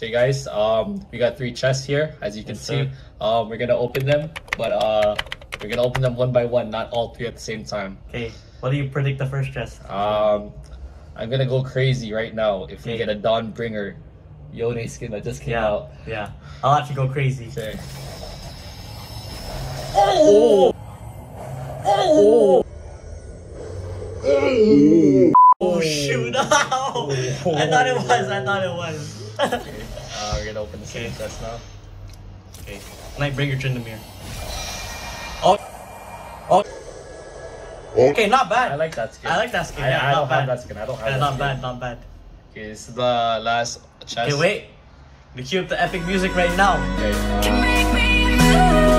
Okay, guys. Um, we got three chests here, as you can Yes, see. Um, we're gonna open them, but uh, we're gonna open them one by one, not all three at the same time. Okay, what do you predict the first chest? Um, I'm gonna go crazy right now if we get a Dawnbringer Yone skin that just came yeah, out. yeah. I'll actually go crazy. Okay. Oh! Oh! Oh shoot! Ow! I thought it was. I thought it was. Okay. Uh, we're gonna open the second Okay. chest now. okay, Nightbringer Tryndamere. Oh. Oh. Okay, not bad. I like that skin. I like that skin. I, yeah, I not don't bad. have that skin. I don't have Yeah, that not skin. bad. Not bad. Okay, this is the last chest. Okay, wait. We cue up the epic music right now. Okay. Uh, Give me